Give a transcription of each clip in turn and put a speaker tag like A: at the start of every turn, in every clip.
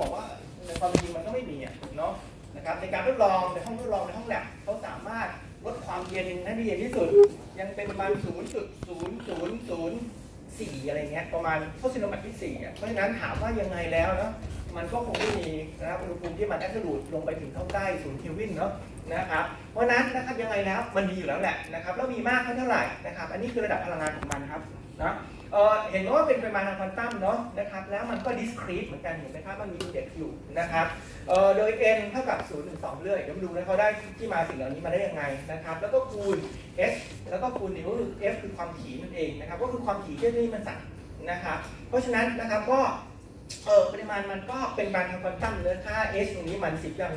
A: บอกว่าในความเป็นจริงมันก็ไม่มีเนาะนะครับในการทดลองในห้องทดลองในห้องแลบเขาสามารถลดความเย็นให้ได้เย็นที่สุด ยังเป็นประมาณ0.0004อะไรเงี้ยประมาณเข้าซิโนแมทที่4อะเพราะฉะนั้นถามว่ายังไงแล้วเนาะมันก็คงไม่มีนะครับอุณหภูมิที่มันแอบสูตลงไปถึงเท่าใกล้ศูนย์เคลวินเนาะนะครับเพราะฉะนั้นนะครับยังไงแล้วมันมีอยู่แล้วแหละนะครับแล้วมีมากเท่าไหร่นะครับ อันนี้คือระดับพลังงานของมันครับนะ เอ่อเห็นว่าเป็นปริมาณทางควอนตัมเนาะนะครับแล้วมันก็ discrete เหมือนกันเห็นไหมครับมันมี index อยู่นะครับเอ่อโดย n เท่ากับ0ถึง2เรื่อยเดี๋ยวมาดูนะเขาได้ที่มาสิ่งเหล่านี้มาได้ยังไงนะครับแล้วก็คูณ s แล้วก็คูณนิ้วคือ f คือความถี่นั่นเองนะครับก็คือความถี่ที่นี่มันสั่งนะครับเพราะฉะนั้นนะครับก็เออปริมาณมันก็เป็นบานทางควอนตัมเนื้อค่า h ตรงนี้มัน 10ยัง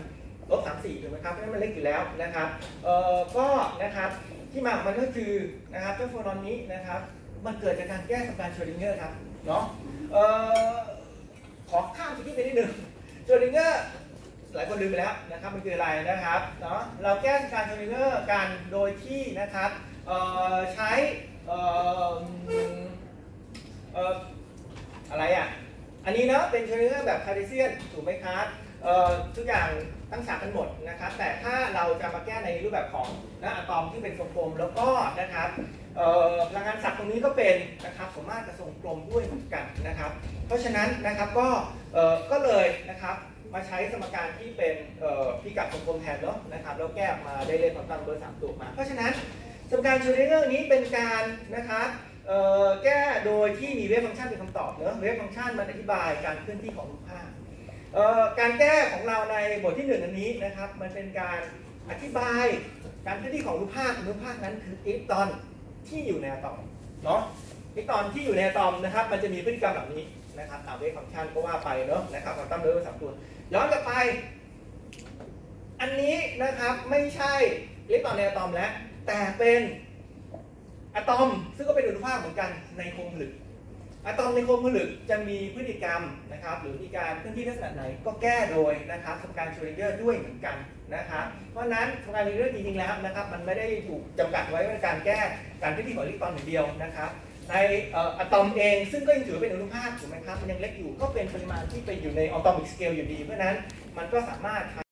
A: ลบ34ถูกไหมครับเพราะฉะนั้นมันเล็กอยู่แล้วนะครับเออก็นะครับที่มาของมันก็คือนะครับเจ้า phonon นี้นะครับ มันเกิดจากการแก้สมการโชดิงเกอร์ครับเนาะออขอข้าม skip ไปนิดนึงโชดิงเกอร์หลายคนลืมไปแล้วนะครับมันคืออะไรนะครับเนาะเราแก้สมการโชดิงเกอร์กันโดยที่นะครับออใช้เอ่ออะไรอะอันนี้เนาะเป็นโชดิงเกอร์แบบ Cartesian ถูกไหมครับเอ่อทุกอย่างตั้งฉากกันหมดนะครับแต่ถ้าเราจะมาแก้ในรูปแบบของนะอะตอมที่เป็นทรงกลมแล้วก็นะครับ พลังงานศักย์ตรงนี้ก็เป็นนะครับสมมารกับทรงกลมด้วยเหมือนกันนะครับ เพราะฉะนั้นนะครับก็ก็เลยนะครับมาใช้สมการที่เป็นเอ่อพิกัดวงกลมแทนเนาะนะครับแล้วแก้มาได้เลขความตั้งเบอร์สามตัวมา เพราะฉะนั้นสมการชูริเกอร์นี้เป็นการนะครับแก้โดยที่มีเวฟฟังก์ชันเป็นคำตอบเนอะเวฟฟังก์ชันมันอธิบายการเคลื่อนที่ของรูปภาพการแก้ของเราในบทที่หนึ่งอันนี้นะครับ มันเป็นการอธิบายการเคลื่อนที่ของรูปภาพรูปภาพนั้นคืออิเล็กตรอน ที่อยู่ในอะตอมเนาะอิเล็กตรอนที่อยู่ในอะตอมนะครับ มันจะมีพฤติกรรมแบบนี้นะครับตามเวฟฟังก์ชันก็ว่าไปเนาะนะครับความตั้งเบอร์สามตัวย้อนกลับไป อันนี้นะครับไม่ใช่อิเล็กตรอนในอะตอมแล้วแต่เป็นอะตอมซึ่งก็เป็นอนุภาคเหมือนกันในโครงผลึก อะตอมในโครงผลึกจะมีพฤติกรรมนะครับ หรือมีการเคลื่อนที่ลักษณะไหนก็แก้โดยนะครับสมการโชลิเกอร์ด้วยเหมือนกันนะครับเพราะนั้นสมการโชลิเกอร์จริงๆแล้วนะครับ มันไม่ได้ถูกจำกัดไว้ในการแก้การเคลื่อนที่ของอิเล็กตรอนอย่างเดียวนะครับในอะตอมเองซึ่งก็ยังถือเป็นอนุภาคถูกไหมครับมันยังเล็กอยู่ก็เป็นปริมาณที่ไปอยู่ใน atomic scale อยู่ดี เพราะนั้นมันก็สามารถ